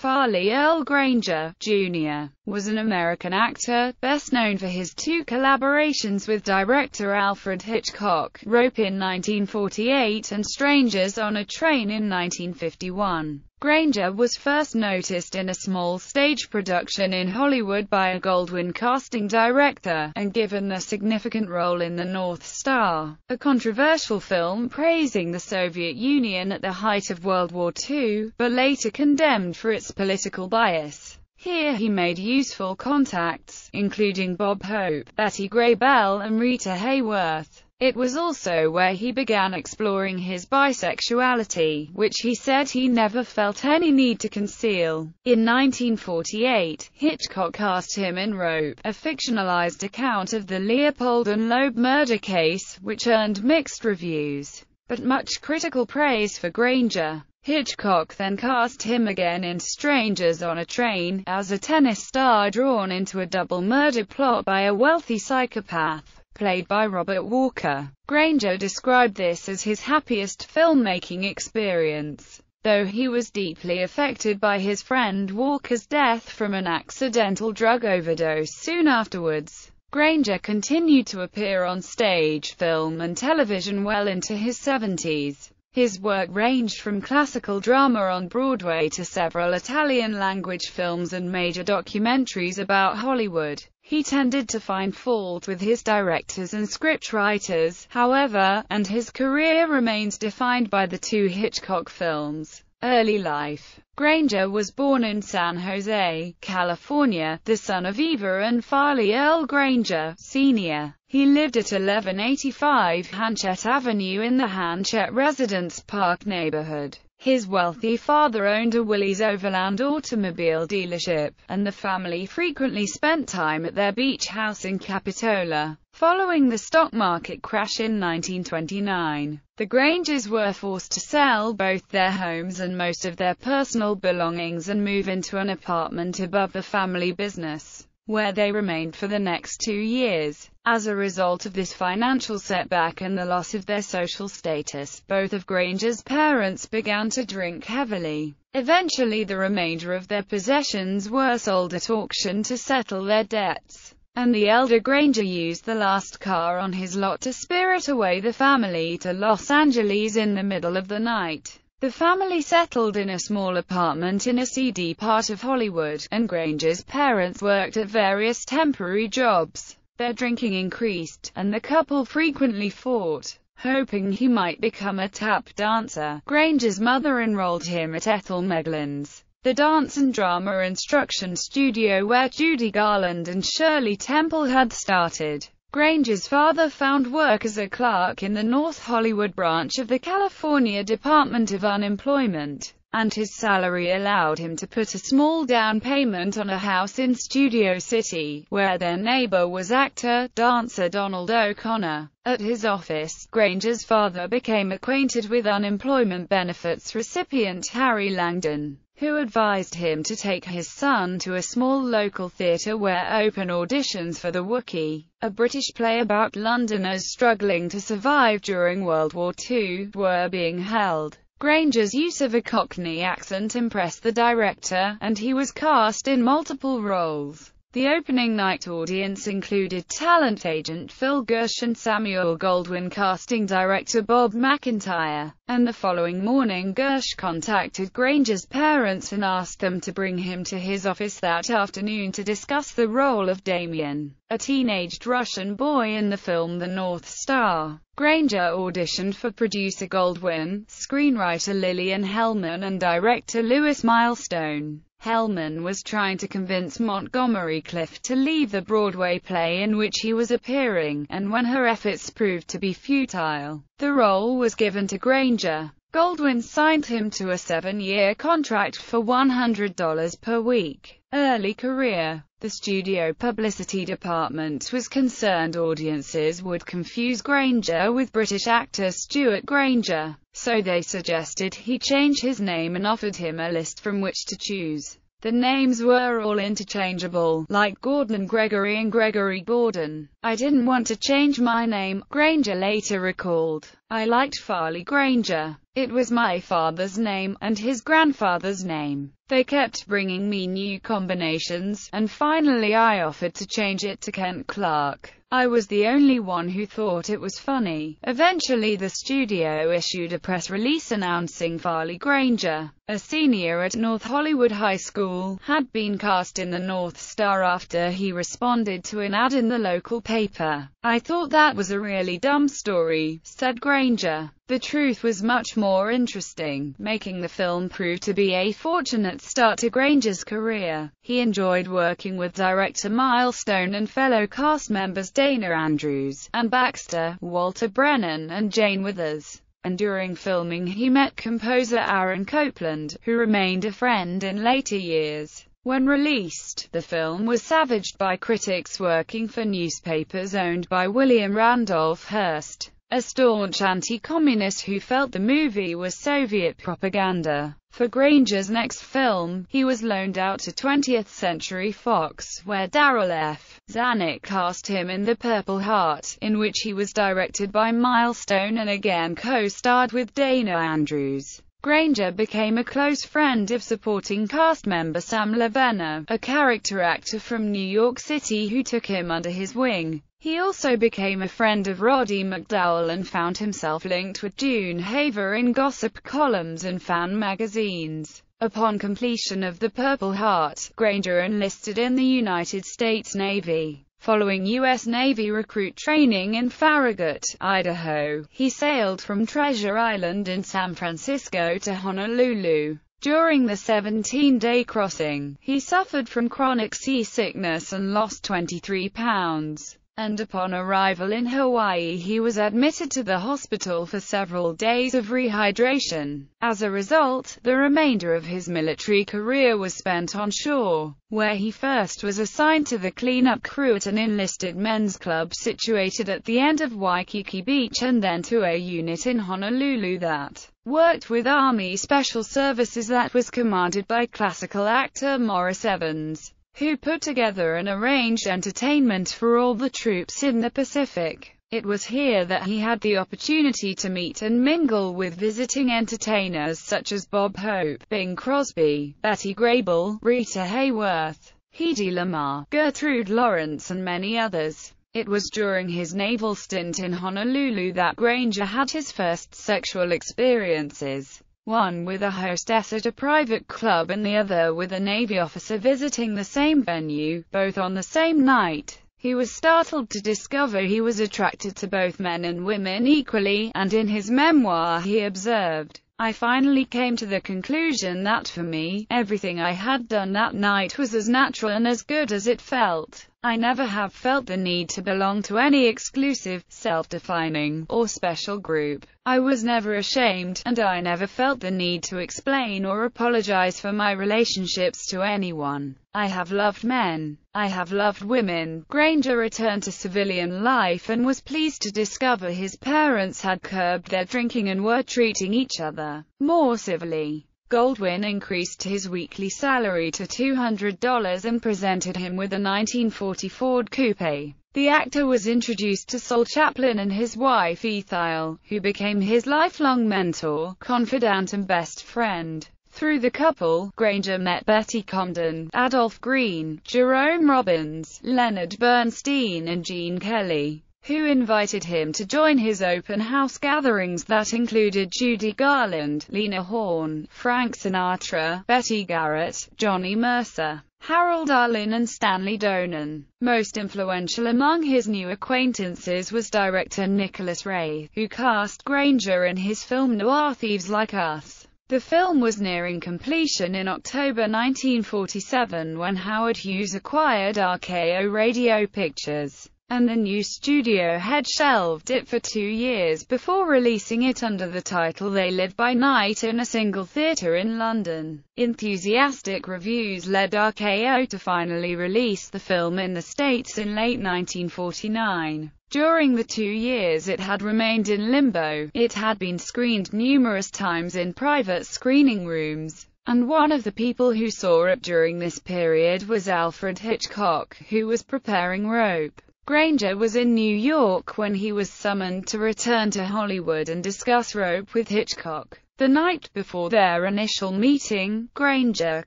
Farley Earl Granger, Jr., was an American actor, best known for his two collaborations with director Alfred Hitchcock, Rope in 1948 and Strangers on a Train in 1951. Granger was first noticed in a small stage production in Hollywood by a Goldwyn casting director, and given a significant role in The North Star, a controversial film praising the Soviet Union at the height of World War II, but later condemned for its political bias. Here he made useful contacts, including Bob Hope, Betty Grable and Rita Hayworth. It was also where he began exploring his bisexuality, which he said he never felt any need to conceal. In 1948, Hitchcock cast him in Rope, a fictionalized account of the Leopold and Loeb murder case, which earned mixed reviews, but much critical praise for Granger. Hitchcock then cast him again in Strangers on a Train, as a tennis star drawn into a double murder plot by a wealthy psychopath played by Robert Walker. Granger described this as his happiest filmmaking experience, though he was deeply affected by his friend Walker's death from an accidental drug overdose soon afterwards. Granger continued to appear on stage, film and television well into his 70s. His work ranged from classical drama on Broadway to several Italian-language films and major documentaries about Hollywood. He tended to find fault with his directors and scriptwriters, however, and his career remains defined by the two Hitchcock films. Early life Granger was born in San Jose, California, the son of Eva and Farley Earl Granger, Sr. He lived at 1185 Hanchett Avenue in the Hanchett Residence Park neighborhood. His wealthy father owned a Willys Overland automobile dealership, and the family frequently spent time at their beach house in Capitola. Following the stock market crash in 1929, the Grangers were forced to sell both their homes and most of their personal belongings and move into an apartment above the family business where they remained for the next two years. As a result of this financial setback and the loss of their social status, both of Granger's parents began to drink heavily. Eventually the remainder of their possessions were sold at auction to settle their debts, and the elder Granger used the last car on his lot to spirit away the family to Los Angeles in the middle of the night. The family settled in a small apartment in a seedy part of Hollywood, and Granger's parents worked at various temporary jobs. Their drinking increased, and the couple frequently fought. Hoping he might become a tap dancer, Granger's mother enrolled him at Ethel Meglin's, the dance and drama instruction studio where Judy Garland and Shirley Temple had started. Granger's father found work as a clerk in the North Hollywood branch of the California Department of Unemployment, and his salary allowed him to put a small down payment on a house in Studio City, where their neighbor was actor, dancer Donald O'Connor. At his office, Granger's father became acquainted with unemployment benefits recipient Harry Langdon who advised him to take his son to a small local theatre where open auditions for The Wookey, a British play about Londoners struggling to survive during World War II, were being held. Granger's use of a Cockney accent impressed the director, and he was cast in multiple roles. The opening night audience included talent agent Phil Gersh and Samuel Goldwyn casting director Bob McIntyre, and the following morning Gersh contacted Granger's parents and asked them to bring him to his office that afternoon to discuss the role of Damien, a teenaged Russian boy in the film The North Star. Granger auditioned for producer Goldwyn, screenwriter Lillian Hellman and director Lewis Milestone. Hellman was trying to convince Montgomery Clift to leave the Broadway play in which he was appearing, and when her efforts proved to be futile, the role was given to Granger. Goldwyn signed him to a seven-year contract for $100 per week. Early career The studio publicity department was concerned audiences would confuse Granger with British actor Stewart Granger, so they suggested he change his name and offered him a list from which to choose. The names were all interchangeable, like Gordon Gregory and Gregory Gordon. I didn't want to change my name, Granger later recalled. I liked Farley Granger. It was my father's name, and his grandfather's name. They kept bringing me new combinations, and finally I offered to change it to Kent Clark. I was the only one who thought it was funny. Eventually the studio issued a press release announcing Farley Granger, a senior at North Hollywood High School, had been cast in the North Star after he responded to an ad in the local paper. I thought that was a really dumb story, said Granger. The truth was much more interesting, making the film prove to be a fortunate start to Granger's career. He enjoyed working with director Milestone and fellow cast members Dana Andrews, Anne Baxter, Walter Brennan and Jane Withers. And during filming he met composer Aaron Copland, who remained a friend in later years. When released, the film was savaged by critics working for newspapers owned by William Randolph Hearst a staunch anti-communist who felt the movie was Soviet propaganda. For Granger's next film, he was loaned out to 20th Century Fox, where Darryl F. Zanuck cast him in The Purple Heart, in which he was directed by Milestone and again co-starred with Dana Andrews. Granger became a close friend of supporting cast member Sam LaVerna, a character actor from New York City who took him under his wing. He also became a friend of Roddy McDowall and found himself linked with June Haver in gossip columns and fan magazines. Upon completion of the Purple Heart, Granger enlisted in the United States Navy. Following U.S. Navy recruit training in Farragut, Idaho, he sailed from Treasure Island in San Francisco to Honolulu. During the 17-day crossing, he suffered from chronic seasickness and lost 23 pounds and upon arrival in Hawaii he was admitted to the hospital for several days of rehydration. As a result, the remainder of his military career was spent on shore, where he first was assigned to the cleanup crew at an enlisted men's club situated at the end of Waikiki Beach and then to a unit in Honolulu that worked with Army Special Services that was commanded by classical actor Maurice Evans who put together and arranged entertainment for all the troops in the Pacific. It was here that he had the opportunity to meet and mingle with visiting entertainers such as Bob Hope, Bing Crosby, Betty Grable, Rita Hayworth, Hedy Lamarr, Gertrude Lawrence and many others. It was during his naval stint in Honolulu that Granger had his first sexual experiences one with a hostess at a private club and the other with a Navy officer visiting the same venue, both on the same night. He was startled to discover he was attracted to both men and women equally, and in his memoir he observed, I finally came to the conclusion that for me, everything I had done that night was as natural and as good as it felt. I never have felt the need to belong to any exclusive, self-defining, or special group. I was never ashamed, and I never felt the need to explain or apologize for my relationships to anyone. I have loved men. I have loved women. Granger returned to civilian life and was pleased to discover his parents had curbed their drinking and were treating each other more civilly. Goldwyn increased his weekly salary to $200 and presented him with a 1940 Ford Coupe. The actor was introduced to Saul Chaplin and his wife Ethyle, who became his lifelong mentor, confidant and best friend. Through the couple, Granger met Betty Comden, Adolph Green, Jerome Robbins, Leonard Bernstein and Gene Kelly who invited him to join his open house gatherings that included Judy Garland, Lena Horne, Frank Sinatra, Betty Garrett, Johnny Mercer, Harold Arlen and Stanley Donen. Most influential among his new acquaintances was director Nicholas Ray, who cast Granger in his film Noir Thieves Like Us. The film was nearing completion in October 1947 when Howard Hughes acquired RKO Radio Pictures and the new studio had shelved it for two years before releasing it under the title They Live by Night in a single theatre in London. Enthusiastic reviews led RKO to finally release the film in the States in late 1949. During the two years it had remained in limbo, it had been screened numerous times in private screening rooms, and one of the people who saw it during this period was Alfred Hitchcock, who was preparing Rope. Granger was in New York when he was summoned to return to Hollywood and discuss Rope with Hitchcock. The night before their initial meeting, Granger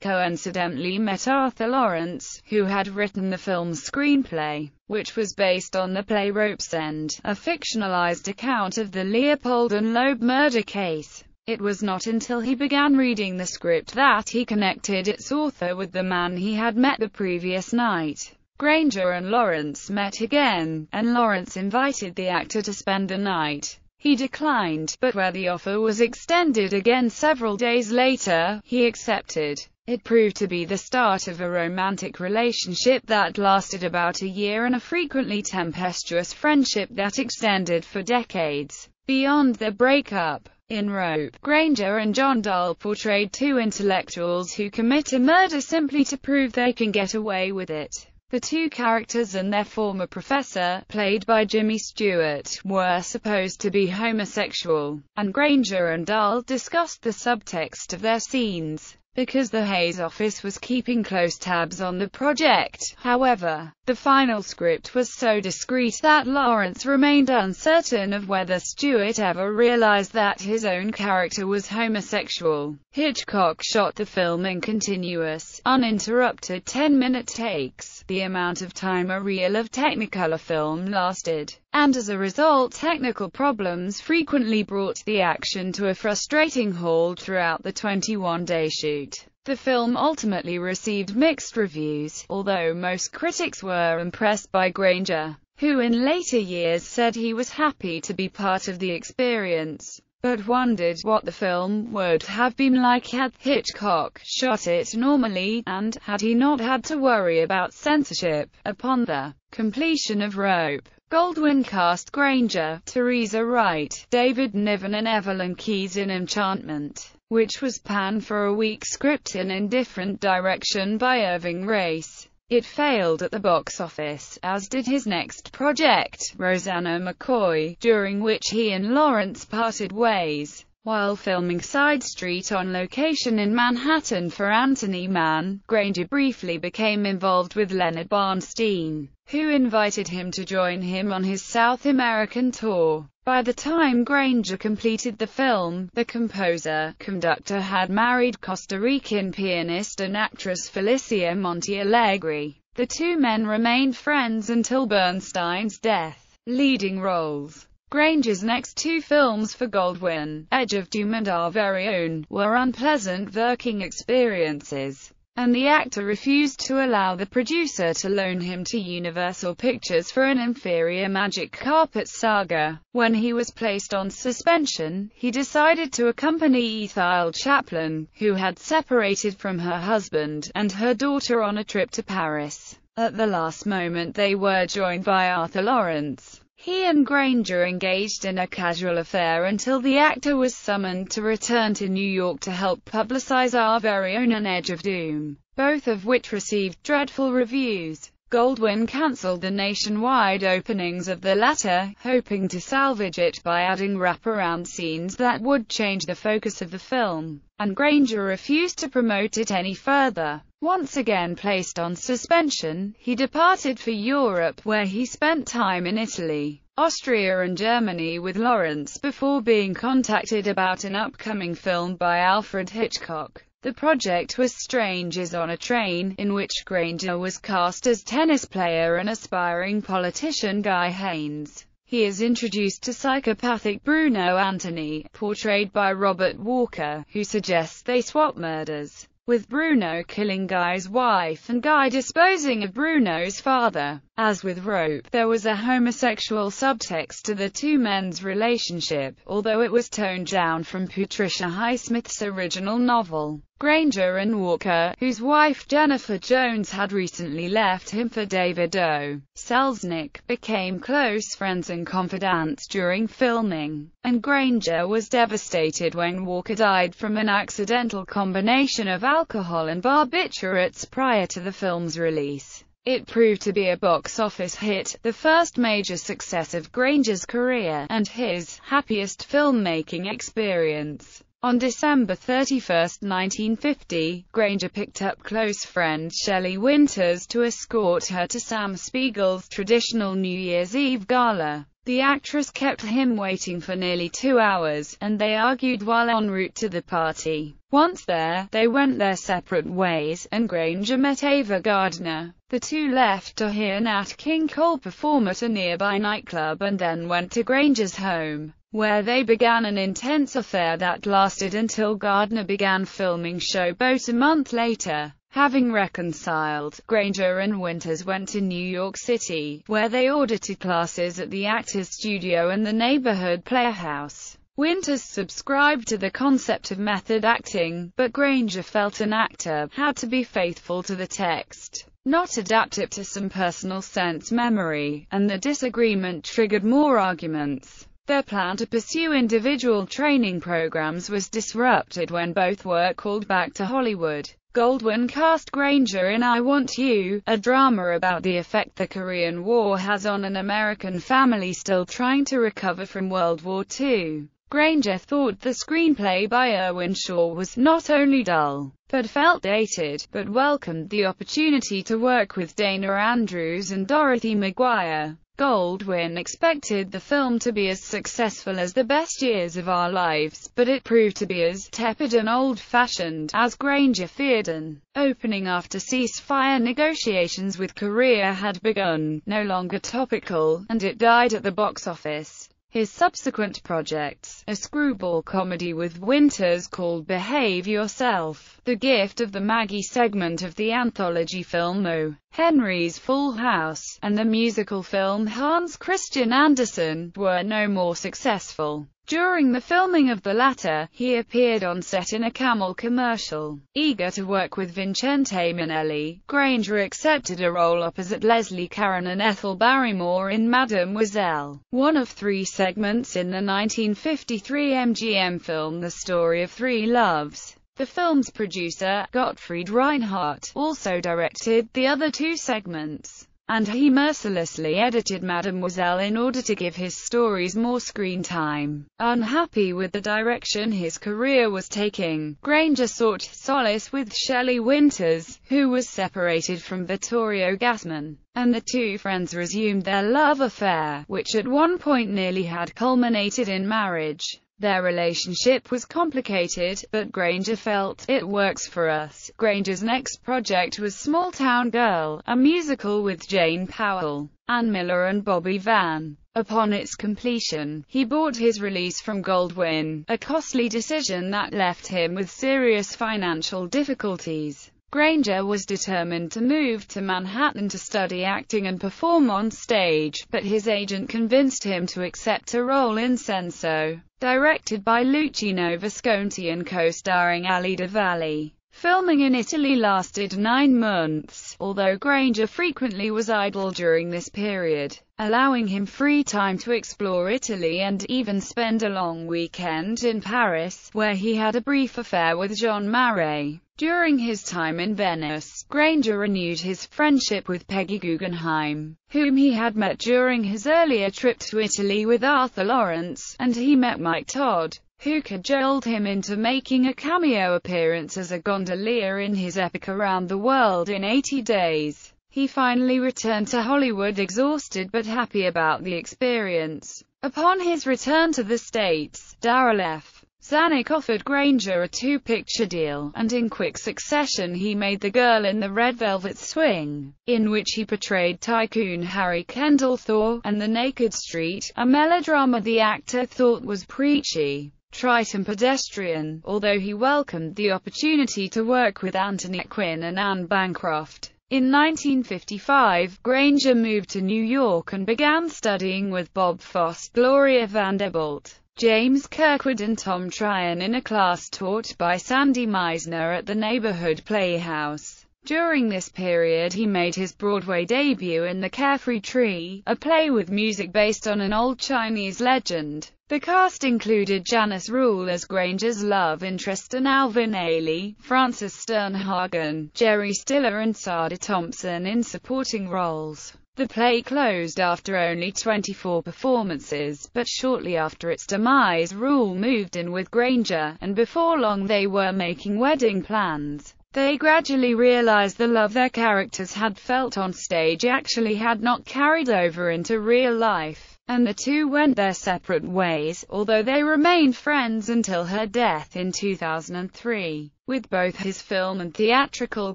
coincidentally met Arthur Laurents, who had written the film's screenplay, which was based on the play Rope's End, a fictionalized account of the Leopold and Loeb murder case. It was not until he began reading the script that he connected its author with the man he had met the previous night. Granger and Laurents met again, and Laurents invited the actor to spend the night. He declined, but where the offer was extended again several days later, he accepted. It proved to be the start of a romantic relationship that lasted about a year and a frequently tempestuous friendship that extended for decades. Beyond their breakup, in Rope, Granger and John Dall portrayed two intellectuals who commit a murder simply to prove they can get away with it. The two characters and their former professor, played by Jimmy Stewart, were supposed to be homosexual, and Granger and Dall discussed the subtext of their scenes. Because the Hays office was keeping close tabs on the project, however, the final script was so discreet that Laurents remained uncertain of whether Stewart ever realized that his own character was homosexual. Hitchcock shot the film in continuous, uninterrupted 10-minute takes the amount of time a reel of Technicolor film lasted, and as a result technical problems frequently brought the action to a frustrating halt throughout the 21-day shoot. The film ultimately received mixed reviews, although most critics were impressed by Granger, who in later years said he was happy to be part of the experience but wondered what the film would have been like had Hitchcock shot it normally, and had he not had to worry about censorship. Upon the completion of Rope, Goldwyn cast Granger, Teresa Wright, David Niven and Evelyn Keyes in Enchantment, which was panned for a weak script in indifferent direction by Irving Reis. It failed at the box office, as did his next project, Roseanna McCoy, during which he and Laurents parted ways. While filming Side Street on location in Manhattan for Anthony Mann, Granger briefly became involved with Leonard Bernstein, who invited him to join him on his South American tour. By the time Granger completed the film, the composer-conductor had married Costa Rican pianist and actress Felicia Montealegre. The two men remained friends until Bernstein's death. Leading roles Granger's next two films for Goldwyn, Edge of Doom and Our Very Own, were unpleasant working experiences and the actor refused to allow the producer to loan him to Universal Pictures for an inferior Magic Carpet saga. When he was placed on suspension, he decided to accompany Ethyle Chaplin, who had separated from her husband and her daughter on a trip to Paris. At the last moment they were joined by Arthur Laurents. He and Granger engaged in a casual affair until the actor was summoned to return to New York to help publicize Our Very Own Edge of Doom, both of which received dreadful reviews. Goldwyn cancelled the nationwide openings of the latter, hoping to salvage it by adding wraparound scenes that would change the focus of the film, and Granger refused to promote it any further. Once again placed on suspension, he departed for Europe, where he spent time in Italy, Austria and Germany with Laurents before being contacted about an upcoming film by Alfred Hitchcock. The project was Strangers on a Train, in which Granger was cast as tennis player and aspiring politician Guy Haines. He is introduced to psychopathic Bruno Anthony, portrayed by Robert Walker, who suggests they swap murders with Bruno killing Guy's wife and Guy disposing of Bruno's father. As with Rope, there was a homosexual subtext to the two men's relationship, although it was toned down from Patricia Highsmith's original novel. Granger and Walker, whose wife Jennifer Jones had recently left him for David O. Selznick, became close friends and confidants during filming, and Granger was devastated when Walker died from an accidental combination of alcohol and barbiturates prior to the film's release. It proved to be a box office hit, the first major success of Granger's career, and his happiest filmmaking experience. On December 31, 1950, Granger picked up close friend Shelley Winters to escort her to Sam Spiegel's traditional New Year's Eve gala. The actress kept him waiting for nearly two hours, and they argued while en route to the party. Once there, they went their separate ways, and Granger met Ava Gardner. The two left to hear Nat King Cole perform at a nearby nightclub and then went to Granger's home, where they began an intense affair that lasted until Gardner began filming Showboat a month later. Having reconciled, Granger and Winters went to New York City, where they audited classes at the Actors Studio and the Neighborhood Playhouse. Winters subscribed to the concept of method acting, but Granger felt an actor had to be faithful to the text, not adapt it to some personal sense memory, and the disagreement triggered more arguments. Their plan to pursue individual training programs was disrupted when both were called back to Hollywood. Goldwyn cast Granger in I Want You, a drama about the effect the Korean War has on an American family still trying to recover from World War II. Granger thought the screenplay by Irwin Shaw was not only dull, but felt dated, but welcomed the opportunity to work with Dana Andrews and Dorothy McGuire. Goldwyn expected the film to be as successful as The Best Years of Our Lives, but it proved to be as tepid and old-fashioned as Granger feared an opening after ceasefire negotiations with Korea had begun, no longer topical, and it died at the box office. His subsequent projects, a screwball comedy with Winters called Behave Yourself, The Gift of the Magi segment of the anthology film O. Henry's Full House, and the musical film Hans Christian Andersen, were no more successful. During the filming of the latter, he appeared on set in a Camel commercial. Eager to work with Vincente Minnelli, Granger accepted a role opposite Leslie Caron and Ethel Barrymore in Mademoiselle, one of three segments in the 1953 MGM film The Story of Three Loves. The film's producer, Gottfried Reinhardt, also directed the other two segments and he mercilessly edited Mademoiselle in order to give his stories more screen time. Unhappy with the direction his career was taking, Granger sought solace with Shelley Winters, who was separated from Vittorio Gassman, and the two friends resumed their love affair, which at one point nearly had culminated in marriage. Their relationship was complicated, but Granger felt, it works for us. Granger's next project was Small Town Girl, a musical with Jane Powell, Ann Miller and Bobby Van. Upon its completion, he bought his release from Goldwyn, a costly decision that left him with serious financial difficulties. Granger was determined to move to Manhattan to study acting and perform on stage, but his agent convinced him to accept a role in Senso, directed by Luchino Visconti and co-starring Alida Valli. Filming in Italy lasted nine months, although Granger frequently was idle during this period, allowing him free time to explore Italy and even spend a long weekend in Paris, where he had a brief affair with Jean Marais. During his time in Venice, Granger renewed his friendship with Peggy Guggenheim, whom he had met during his earlier trip to Italy with Arthur Laurents, and he met Mike Todd, who cajoled him into making a cameo appearance as a gondolier in his epic Around the World in 80 Days. He finally returned to Hollywood exhausted but happy about the experience. Upon his return to the States, Darryl F. Zanuck offered Granger a two-picture deal, and in quick succession he made The Girl in the Red Velvet Swing, in which he portrayed tycoon Harry Kendall Thaw, and The Naked Street, a melodrama the actor thought was preachy, trite and pedestrian, although he welcomed the opportunity to work with Anthony Quinn and Anne Bancroft. In 1955, Granger moved to New York and began studying with Bob Fosse, Gloria Vanderbilt, James Kirkwood and Tom Tryon in a class taught by Sandy Meisner at the Neighborhood Playhouse. During this period he made his Broadway debut in The Carefree Tree, a play with music based on an old Chinese legend. The cast included Janice Rule as Granger's love interest and Alvin Ailey, Frances Sternhagen, Jerry Stiller and Sada Thompson in supporting roles. The play closed after only 24 performances, but shortly after its demise Rule moved in with Granger, and before long they were making wedding plans. They gradually realized the love their characters had felt on stage actually had not carried over into real life and the two went their separate ways, although they remained friends until her death in 2003. With both his film and theatrical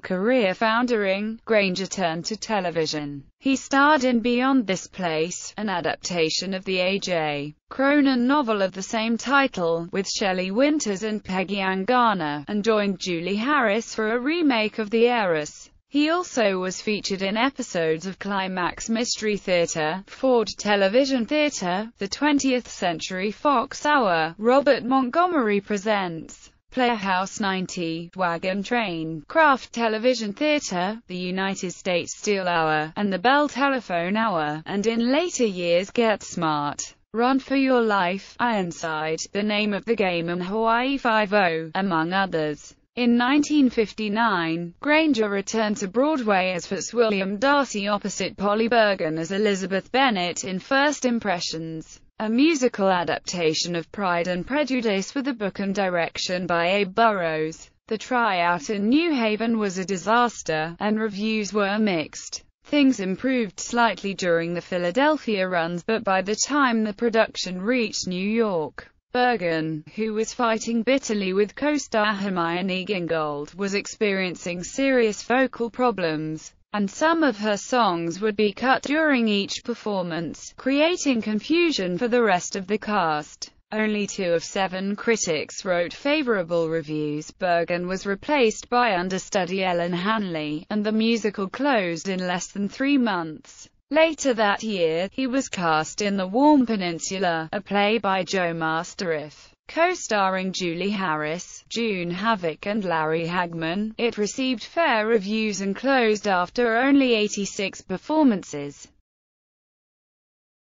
career foundering, Granger turned to television. He starred in Beyond This Place, an adaptation of the A.J. Cronin novel of the same title, with Shelley Winters and Peggy Ann Garner, and joined Julie Harris for a remake of The Heiress. He also was featured in episodes of Climax Mystery Theater, Ford Television Theater, the 20th Century Fox Hour, Robert Montgomery Presents, Playhouse 90, Wagon Train, Kraft Television Theater, the United States Steel Hour, and the Bell Telephone Hour, and in later years Get Smart. Run for Your Life, Ironside, The Name of the Game and Hawaii Five-O, among others. In 1959, Granger returned to Broadway as Fitzwilliam Darcy opposite Polly Bergen as Elizabeth Bennet in First Impressions, a musical adaptation of Pride and Prejudice with a book and direction by Abe Burrows. The tryout in New Haven was a disaster, and reviews were mixed. Things improved slightly during the Philadelphia runs, but by the time the production reached New York, Bergen, who was fighting bitterly with co-star Hermione Gingold, was experiencing serious vocal problems, and some of her songs would be cut during each performance, creating confusion for the rest of the cast. Only two of seven critics wrote favorable reviews. Bergen was replaced by understudy Ellen Hanley, and the musical closed in less than three months. Later that year, he was cast in The Warm Peninsula, a play by Joe Masteroff. Co-starring Julie Harris, June Havoc and Larry Hagman, it received fair reviews and closed after only 86 performances.